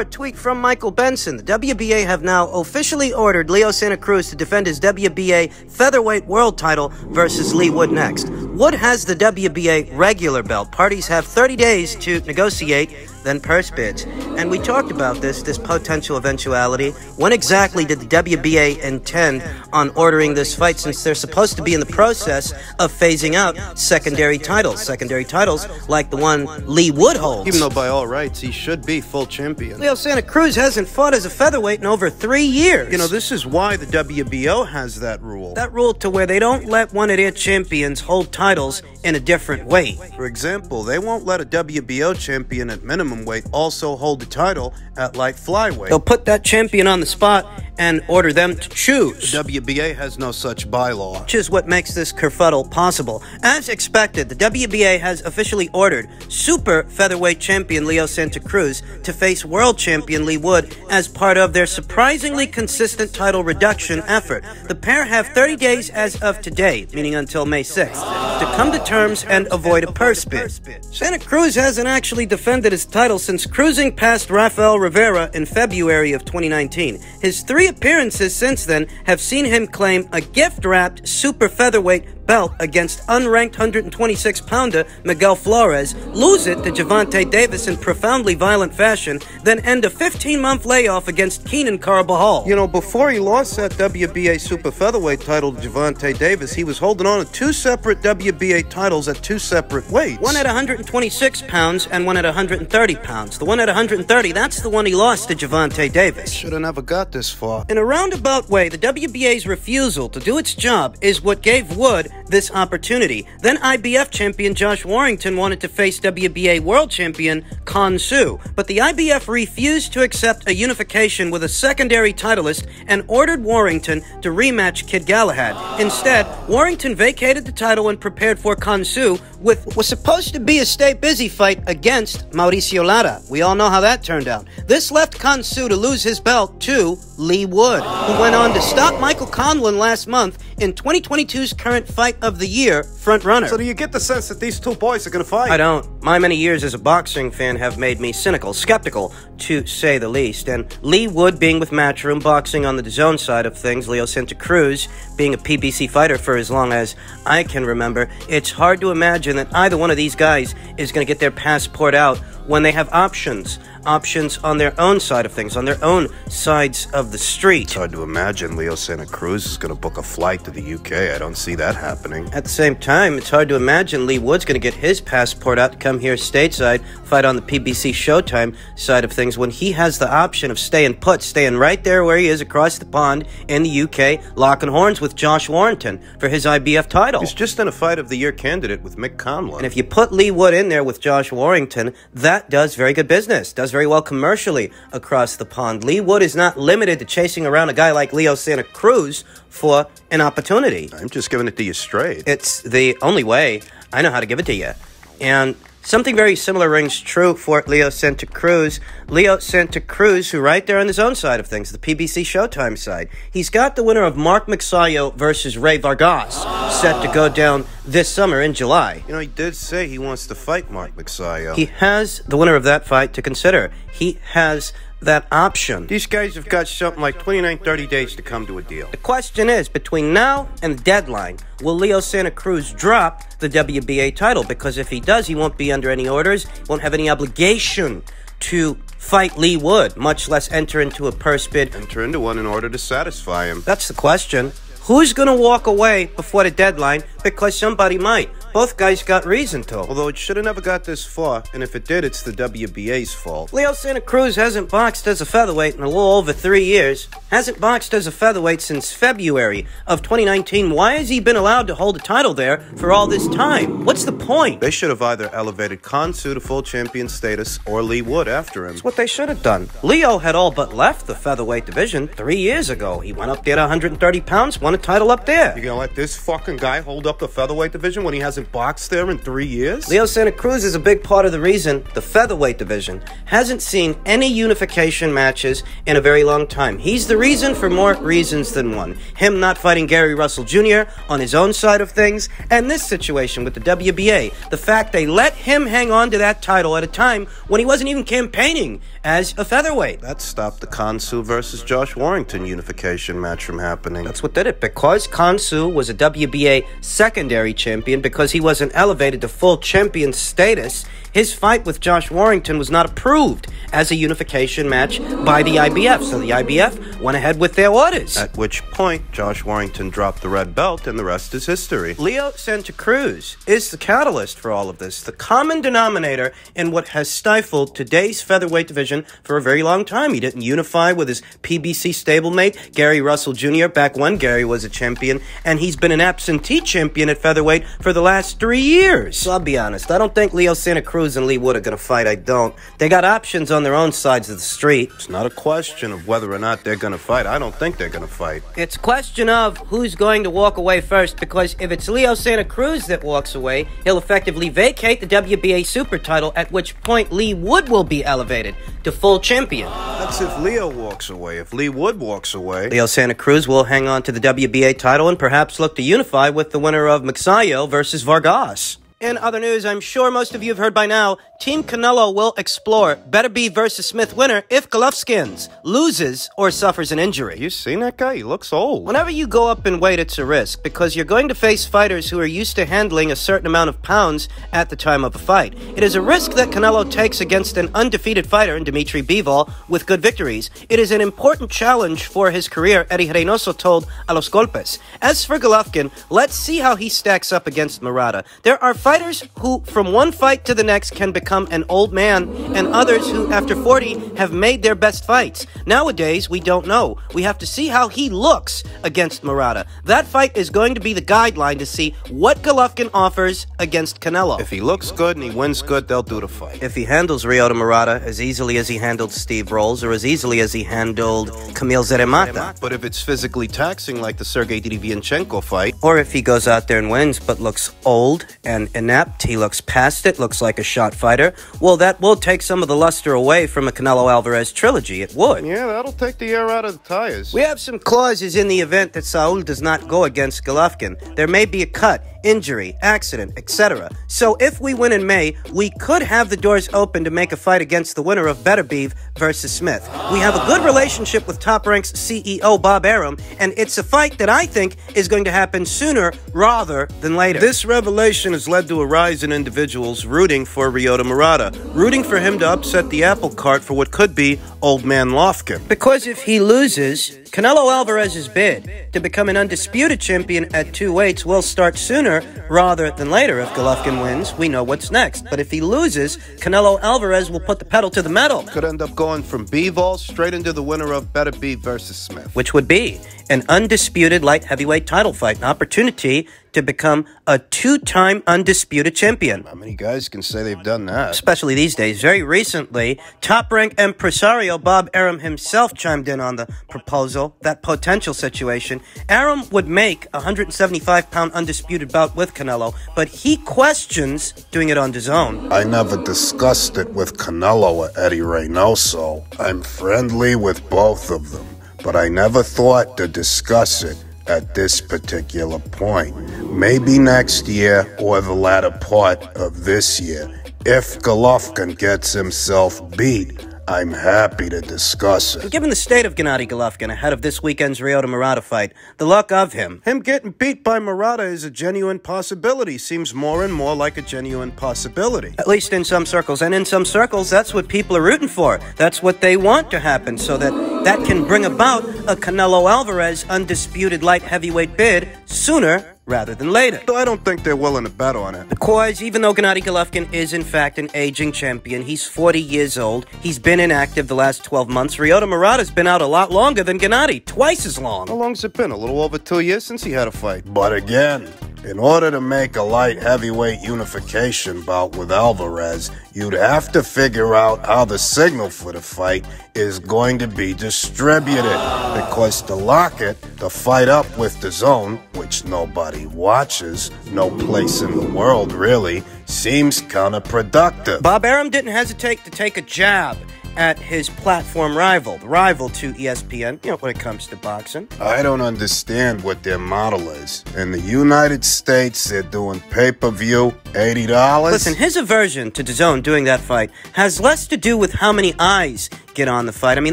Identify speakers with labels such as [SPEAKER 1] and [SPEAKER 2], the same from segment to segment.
[SPEAKER 1] a tweet from Michael Benson. The WBA have now officially ordered Leo Santa Cruz to defend his WBA featherweight world title versus Leigh Wood next. Wood has the WBA regular belt. Parties have 30 days to negotiate, then purse bids. And we talked about this, this potential eventuality. When exactly did the WBA intend on ordering this fight since they're supposed to be in the process of phasing out secondary titles? Secondary titles like the one Leigh Wood holds.
[SPEAKER 2] Even though by all rights he should be full champion.
[SPEAKER 1] Leo Santa Cruz hasn't fought as a featherweight in over three years.
[SPEAKER 2] You know, this is why the WBO has that rule.
[SPEAKER 1] that rule to where they don't let one of their champions hold titles in a different way.
[SPEAKER 2] For example, they won't let a WBO champion at minimum weight also hold the title at light flyweight.
[SPEAKER 1] They'll put that champion on the spot and order them to choose.
[SPEAKER 2] WBA has no such bylaw.
[SPEAKER 1] Which is what makes this kerfuddle possible. As expected, the WBA has officially ordered super featherweight champion Leo Santa Cruz to face world champion Leigh Wood as part of their surprisingly consistent title reduction effort. The pair have 30 days as of today, meaning until May 6th, to come to terms and avoid a purse bid. Santa Cruz hasn't actually defended his title since cruising past Rafael Rivera in February of 2019. His three appearances since then have seen him claim a gift wrapped super featherweight belt against unranked 126 pounder Miguel Flores, lose it to Gervonta Davis in profoundly violent fashion, then end a 15 month layoff against Keenan Carbajal.
[SPEAKER 2] You know, before he lost that WBA super featherweight title to Gervonta Davis, he was holding on to two separate WBA titles at two separate weights.
[SPEAKER 1] One at 126 pounds and one at 130 pounds. The one at 130, that's the one he lost to Gervonta Davis.
[SPEAKER 2] Should have never got this far.
[SPEAKER 1] In a roundabout way, the WBA's refusal to do its job is what gave Wood this opportunity. Then IBF champion Josh Warrington wanted to face WBA world champion Can Xu, but the IBF refused to accept a unification with a secondary titleist and ordered Warrington to rematch Kid Galahad. Instead, Warrington vacated the title and prepared for Can Xu with what was supposed to be a stay busy fight against Mauricio Lara. We all know how that turned out. This left Can Xu to lose his belt to Leigh Wood, who went on to stop Michael Conlon last month in 2022's current fight of the year frontrunner.
[SPEAKER 2] So do you get the sense that these two boys are going to fight?
[SPEAKER 1] I don't. My many years as a boxing fan have made me cynical, skeptical, to say the least. And Leigh Wood being with Matchroom Boxing on the DAZN side of things, Leo Santa Cruz being a PBC fighter for as long as I can remember, it's hard to imagine that either one of these guys is going to get their passport out when they have options. Options on their own side of things, on their own sides of the street.
[SPEAKER 2] It's hard to imagine Leo Santa Cruz is going to book a flight to the UK. I don't see that happening.
[SPEAKER 1] At the same time, it's hard to imagine Leigh Wood's going to get his passport out to come here stateside, fight on the PBC Showtime side of things when he has the option of staying put, staying right there where he is across the pond in the UK, locking horns with Josh Warrington for his IBF title.
[SPEAKER 2] He's just in a fight of the year candidate with Mick Conlon.
[SPEAKER 1] And if you put Leigh Wood in there with Josh Warrington, that does very good business, does very well commercially across the pond. Leigh Wood is not limited to chasing around a guy like Leo Santa Cruz for an opportunity.
[SPEAKER 2] I'm just giving it to you straight.
[SPEAKER 1] It's the only way I know how to give it to you. And something very similar rings true for Leo Santa Cruz. Leo Santa Cruz, who right there on his own side of things, the PBC Showtime side, he's got the winner of Mark Magsayo versus Rey Vargas set to go down this summer in July.
[SPEAKER 2] You know, he did say he wants to fight Mark Magsayo.
[SPEAKER 1] He has the winner of that fight to consider. He has that option.
[SPEAKER 2] These guys have got something like 29, 30 days to come to a deal.
[SPEAKER 1] The question is between now and the deadline, will Leo Santa Cruz drop the WBA title? Because if he does, he won't be under any orders, won't have any obligation to fight Leigh Wood, much less enter into a purse bid.
[SPEAKER 2] Enter into one in order to satisfy him.
[SPEAKER 1] That's the question. Who's going to walk away before the deadline because somebody might? Both guys got reason to.
[SPEAKER 2] Although it should have never got this far, and if it did, it's the WBA's fault.
[SPEAKER 1] Leo Santa Cruz hasn't boxed as a featherweight in a little over three years. Hasn't boxed as a featherweight since February of 2019. Why has he been allowed to hold a title there for all this time? What's the point?
[SPEAKER 2] They should have either elevated Can Xu to full champion status or Leigh Wood after him.
[SPEAKER 1] That's what they should have done. Leo had all but left the featherweight division three years ago. He went up there to 130 pounds, won a title up there.
[SPEAKER 2] You gonna let this fucking guy hold up the featherweight division when he hasn't boxed there in three years?
[SPEAKER 1] Leo Santa Cruz is a big part of the reason the featherweight division hasn't seen any unification matches in a very long time. He's the reason for more reasons than one. Him not fighting Gary Russell Jr. on his own side of things, and this situation with the WBA. The fact they let him hang on to that title at a time when he wasn't even campaigning as a featherweight.
[SPEAKER 2] That stopped the Can Xu versus Josh Warrington unification match from happening.
[SPEAKER 1] That's what did it. Because Can Xu was a WBA secondary champion, because he wasn't elevated to full champion status, his fight with Josh Warrington was not approved as a unification match by the IBF. So the IBF went ahead with their orders.
[SPEAKER 2] At which point, Josh Warrington dropped the red belt, and the rest is history.
[SPEAKER 1] Leo Santa Cruz is the catalyst for all of this, the common denominator in what has stifled today's featherweight division for a very long time. He didn't unify with his PBC stablemate, Gary Russell Jr., back when Gary was a champion, and he's been an absentee champion at featherweight for the last three years. So I'll be honest, I don't think Leo Santa Cruz and Leigh Wood are going to fight. I don't. They got options on their own sides of the street.
[SPEAKER 2] It's not a question of whether or not they're going to fight. I don't think they're going to fight.
[SPEAKER 1] It's a question of who's going to walk away first, because if it's Leo Santa Cruz that walks away, he'll effectively vacate the WBA super title, at which point Leigh Wood will be elevated to full champion.
[SPEAKER 2] That's if Leo walks away. If Leigh Wood walks away,
[SPEAKER 1] Leo Santa Cruz will hang on to the WBA title and perhaps look to unify with the winner of Magsayo versus Vargas. In other news, I'm sure most of you have heard by now, Team Canelo will explore Beterbiev versus Smith winner if Golovkin's loses or suffers an injury.
[SPEAKER 2] you seen that guy? He looks old.
[SPEAKER 1] Whenever you go up in weight, it's a risk because you're going to face fighters who are used to handling a certain amount of pounds at the time of a fight. It is a risk that Canelo takes against an undefeated fighter in Dimitri Bivol with good victories. It is an important challenge for his career, Eddie Reynoso told A Los Golpes. As for Golovkin, let's see how he stacks up against Murata. There are fighters who, from one fight to the next, can become an old man, and others who, after 40, have made their best fights. Nowadays, we don't know. We have to see how he looks against Murata. That fight is going to be the guideline to see what Golovkin offers against Canelo.
[SPEAKER 2] If he looks good and he wins good, they'll do the fight.
[SPEAKER 1] If he handles Ryota Murata as easily as he handled Steve Rolls or as easily as he handled Kamil Szeremeta,
[SPEAKER 2] But if it's physically taxing like the Sergey Derevyanchenko fight,
[SPEAKER 1] or if he goes out there and wins but looks old and inept, he looks past it, looks like a shot fighter, well, that will take some of the luster away from a Canelo Alvarez trilogy. It would.
[SPEAKER 2] yeah, that'll take the air out of the tires.
[SPEAKER 1] We have some clauses in the event that Saul does not go against Golovkin. There may be a cut, injury, accident, etc. So if we win in May, we could have the doors open to make a fight against the winner of Beterbiev versus Smith. We have a good relationship with Top Rank's CEO Bob Arum, and it's a fight that I think is going to happen sooner rather than later.
[SPEAKER 2] This revelation has led to a rise in individuals rooting for Ryota Murata, rooting for him to upset the apple cart for what could be Old Man Lofkin.
[SPEAKER 1] Because if he loses, Canelo Alvarez's bid to become an undisputed champion at two weights will start sooner rather than later. If Golovkin wins, we know what's next. But if he loses, Canelo Alvarez will put the pedal to the metal,
[SPEAKER 2] Could end up going from Bivol straight into the winner of Beterbiev versus Smith.
[SPEAKER 1] which would be an undisputed light heavyweight title fight, an opportunity to become a two-time undisputed champion.
[SPEAKER 2] How many guys can say they've done that?
[SPEAKER 1] especially these days. Very recently, top rank impresario Bob Arum himself chimed in on the proposal, that potential situation. Arum would make a 175 pound undisputed bout with Canelo, but he questions doing it on his own.
[SPEAKER 3] I never discussed it with Canelo or Eddie Reynoso. I'm friendly with both of them, but I never thought to discuss it at this particular point. Maybe next year or the latter part of this year. If Golovkin gets himself beat, I'm happy to discuss it.
[SPEAKER 1] Given the state of Gennady Golovkin ahead of this weekend's Ryota Murata fight, the luck of him,
[SPEAKER 2] Him getting beat by Murata is a genuine possibility. Seems more and more like a genuine possibility.
[SPEAKER 1] at least in some circles, and in some circles, that's what people are rooting for. That's what they want to happen, so that that can bring about a Canelo Alvarez undisputed light heavyweight bid sooner rather than later.
[SPEAKER 4] Though I don't think they're willing to bet on it.
[SPEAKER 1] Because even though Gennady Golovkin is in fact an aging champion, he's 40 years old. He's been inactive the last 12 months. Ryota Murata's been out a lot longer than Gennady, twice as long.
[SPEAKER 4] How long's it been? A little over two years since he had a fight.
[SPEAKER 2] But again, in order to make a light heavyweight unification bout with Alvarez, you'd have to figure out how the signal for the fight is going to be distributed. Because to lock it, to fight up with DAZN, which nobody watches, no place in the world really, seems counterproductive.
[SPEAKER 1] Bob Arum didn't hesitate to take a jab at his platform rival, the rival to ESPN, you know, when it comes to boxing.
[SPEAKER 2] I don't understand what their model is. In the United States, they're doing pay per view, $80.
[SPEAKER 1] Listen, his aversion to DAZN doing that fight has less to do with how many eyes get on the fight. I mean,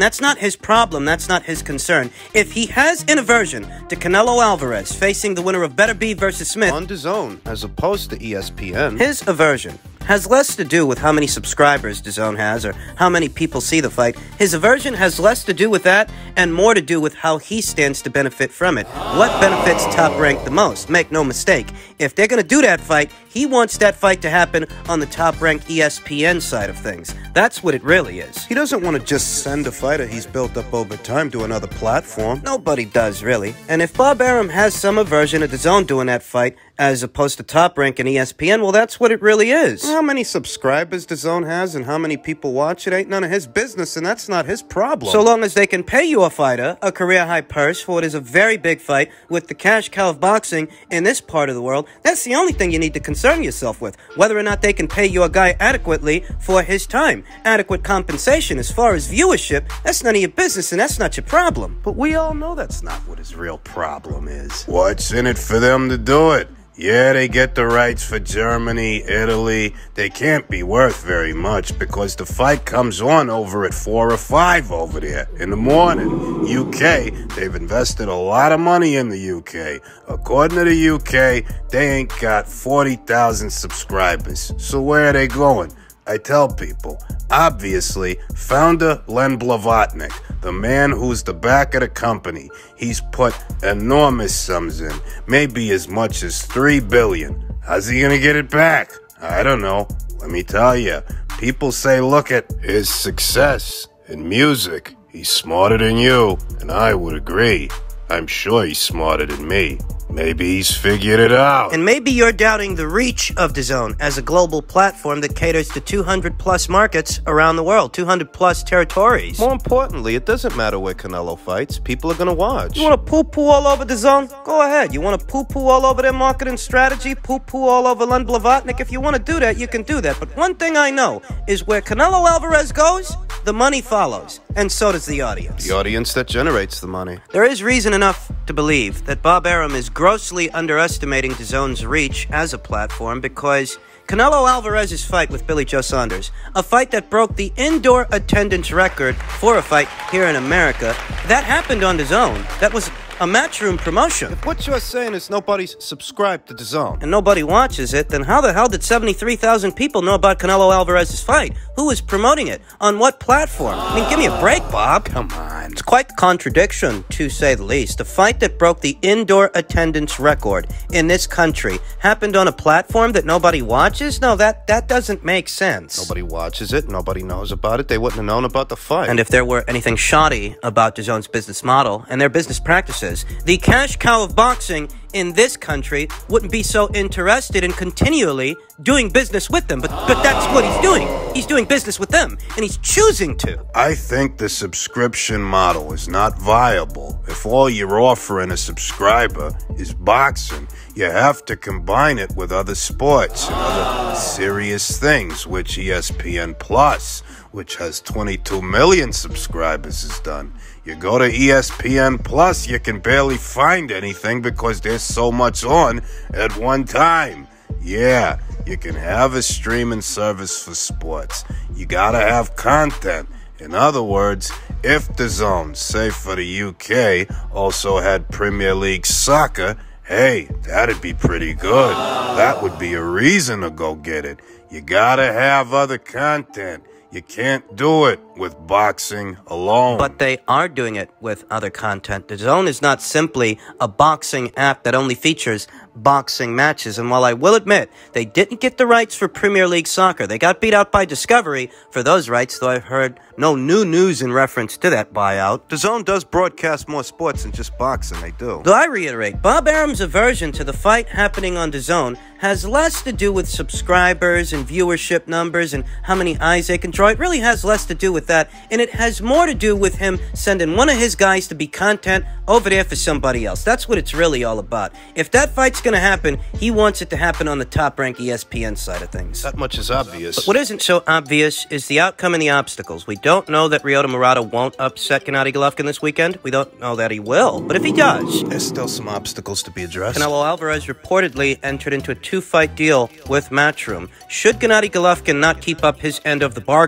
[SPEAKER 1] that's not his problem. That's not his concern. If he has an aversion to Canelo Alvarez facing the winner of Beterbiev versus Smith,
[SPEAKER 4] On DAZN, as opposed to E ESPN.
[SPEAKER 1] his aversion has less to do with how many subscribers DAZN has or how many people see the fight. His aversion has less to do with that and more to do with how he stands to benefit from it. What benefits Top Rank the most? Make no mistake. If they're going to do that fight, he wants that fight to happen on the Top Rank ESPN side of things. That's what it really is.
[SPEAKER 4] He doesn't want to just send a fighter he's built up over time to another platform.
[SPEAKER 1] Nobody does, really. And if Bob Arum has some aversion to DAZN doing that fight, as opposed to Top Rank and ESPN, well, that's what it really is.
[SPEAKER 4] How many subscribers DAZN has and how many people watch it ain't none of his business, and that's not his problem.
[SPEAKER 1] So long as they can pay you a fighter a career high purse for what is a very big fight with the cash cow of boxing in this part of the world, that's the only thing you need to concern yourself with. Whether or not they can pay your guy adequately for his time. Adequate compensation as far as viewership, that's none of your business and that's not your problem.
[SPEAKER 4] but we all know that's not what his real problem is.
[SPEAKER 2] What's in it for them to do it? Yeah, they get the rights for Germany, Italy. They can't be worth very much because the fight comes on over at 4 or 5 over there in the morning. UK, they've invested a lot of money in the UK. According to the UK, they ain't got 40,000 subscribers. So where are they going? I tell people, obviously, founder Len Blavatnik, the man who's the back of the company, he's put enormous sums in, maybe as much as three billion. How's he gonna get it back? I don't know. Let me tell you, people say, look at his success in music. He's smarter than you, and I would agree. I'm sure he's smarter than me. Maybe he's figured it out.
[SPEAKER 1] And maybe you're doubting the reach of DAZN as a global platform that caters to 200 plus markets around the world, 200 plus territories.
[SPEAKER 4] More importantly, it doesn't matter where Canelo fights, people are gonna watch.
[SPEAKER 1] You want to poo poo all over DAZN? Go ahead. You want to poo poo all over their marketing strategy? Poo poo all over Len Blavatnik? If you want to do that, you can do that. But one thing I know is where Canelo Alvarez goes, the money follows. And so does the audience.
[SPEAKER 4] The audience that generates the money.
[SPEAKER 1] There is reason enough to believe that Bob Arum is grossly underestimating DAZN's reach as a platform because Canelo Alvarez's fight with Billy Joe Saunders, a fight that broke the indoor attendance record for a fight here in America, that happened on DAZN. That was a matchroom promotion.
[SPEAKER 4] If What you're saying is nobody's subscribed to DAZN
[SPEAKER 1] And nobody watches it, then how the hell did 73,000 people know about Canelo Alvarez's fight? Who was promoting it? On what platform? I mean, give me a break, Bob.
[SPEAKER 4] Come on.
[SPEAKER 1] It's quite the contradiction, to say the least. A fight that broke the indoor attendance record in this country happened on a platform that nobody watches? No, that, that doesn't make sense.
[SPEAKER 4] Nobody watches it, nobody knows about it, they wouldn't have known about the fight.
[SPEAKER 1] And if there were anything shoddy about DAZN's business model and their business practices, the cash cow of boxing in this country wouldn't be so interested in continually doing business with them. But but that's what he's doing. He's doing business with them, and he's choosing to.
[SPEAKER 2] I think the subscription model is not viable. If all you're offering a subscriber is boxing, you have to combine it with other sports and other serious things, which ESPN Plus, which has 22 million subscribers, has done. You go to ESPN Plus, you can barely find anything because there's so much on at one time. Yeah, you can have a streaming service for sports. You gotta have content. In other words, if DAZN, say for the UK, also had Premier League soccer, hey, that'd be pretty good. That would be a reason to go get it. You gotta have other content.
[SPEAKER 3] You can't do it with boxing alone.
[SPEAKER 1] But they are doing it with other content. DAZN is not simply a boxing app that only features boxing matches. And while I will admit they didn't get the rights for Premier League soccer, they got beat out by Discovery for those rights, though I've heard no new news in reference to that buyout.
[SPEAKER 2] DAZN does broadcast more sports than just boxing, they do.
[SPEAKER 1] Though I reiterate, Bob Arum's aversion to the fight happening on DAZN has less to do with subscribers and viewership numbers and how many eyes they can draw. It really has less to do with that, and it has more to do with him sending one of his guys to be content over there for somebody else. That's what it's really all about. If that fight's going to happen, he wants it to happen on the top rank ESPN side of things.
[SPEAKER 2] That much is obvious.
[SPEAKER 1] But what isn't so obvious is the outcome and the obstacles. We don't know that Ryota Murata won't upset Gennady Golovkin this weekend. We don't know that he will. But if he does,
[SPEAKER 2] There's still some obstacles to be addressed.
[SPEAKER 1] Canelo Alvarez reportedly entered into a two fight deal with Matchroom. Should Gennady Golovkin not keep up his end of the bargain?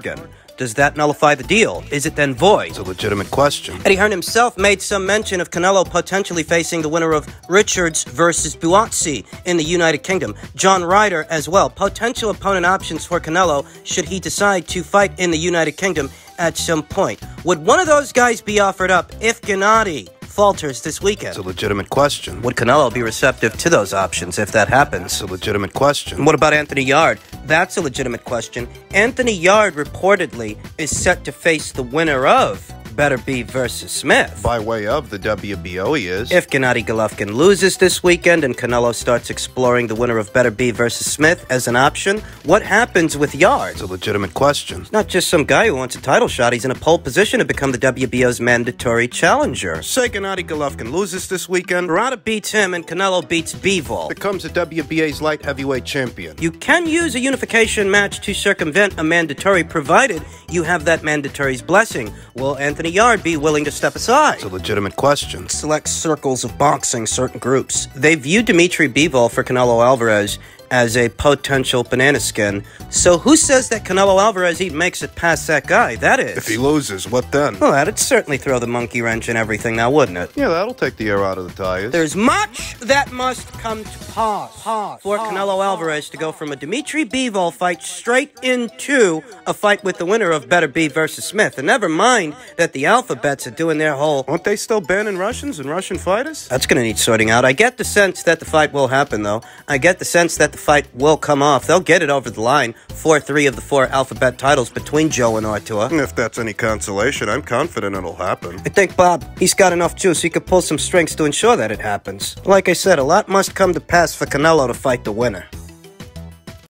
[SPEAKER 1] Does that nullify the deal? Is it then void?
[SPEAKER 2] It's a legitimate question.
[SPEAKER 1] Eddie Hearn himself made some mention of Canelo potentially facing the winner of Richards versus Buatsi in the United Kingdom. John Ryder as well. Potential opponent options for Canelo should he decide to fight in the United Kingdom at some point. Would one of those guys be offered up if Gennady falters this weekend?
[SPEAKER 2] It's a legitimate question.
[SPEAKER 1] Would Canelo be receptive to those options if that happens?
[SPEAKER 2] It's a legitimate question.
[SPEAKER 1] And what about Anthony Yarde? That's a legitimate question. Anthony Yarde reportedly is set to face the winner of Beterbiev versus Smith.
[SPEAKER 2] By way of the WBO, he is.
[SPEAKER 1] If Gennady Golovkin loses this weekend and Canelo starts exploring the winner of Beterbiev versus Smith as an option, what happens with Yarde?
[SPEAKER 2] It's a legitimate question.
[SPEAKER 1] Not just some guy who wants a title shot, he's in a pole position to become the WBO's mandatory challenger.
[SPEAKER 2] Say Gennady Golovkin loses this weekend,
[SPEAKER 1] Murata beats him and Canelo beats Bivol.
[SPEAKER 2] becomes the WBA's light heavyweight champion.
[SPEAKER 1] You can use a unification match to circumvent a mandatory provided you have that mandatory's blessing. Will Anthony Yarde be willing to step aside?
[SPEAKER 2] It's a legitimate question.
[SPEAKER 1] select circles of boxing, certain groups. They view Dimitri Bivol for Canelo Alvarez as a potential banana skin. So who says that Canelo Alvarez even makes it past that guy? That is.
[SPEAKER 2] If he loses, what then?
[SPEAKER 1] well, that'd certainly throw the monkey wrench in everything now, wouldn't it?
[SPEAKER 2] Yeah, that'll take the air out of the tires.
[SPEAKER 1] There's much that must come to pass, for Canelo Alvarez to go from a Dimitri Bivol fight straight into a fight with the winner of Beterbiev versus Smith. And never mind that the alphabets are doing their whole
[SPEAKER 2] Aren't they still banning Russians and Russian fighters?
[SPEAKER 1] That's going to need sorting out. I get the sense that the fight will happen, though. I get the sense that the fight will come off. They'll get it over the line. 4 3 of the four alphabet titles between Joe and Artur.
[SPEAKER 2] If that's any consolation, I'm confident it'll happen.
[SPEAKER 1] I think Bob, he's got enough juice. He could pull some strings to ensure that it happens. Like I said, a lot must come to pass for Canelo to fight the winner.